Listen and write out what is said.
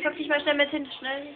ich pack dich mal schnell mit hin, schnell.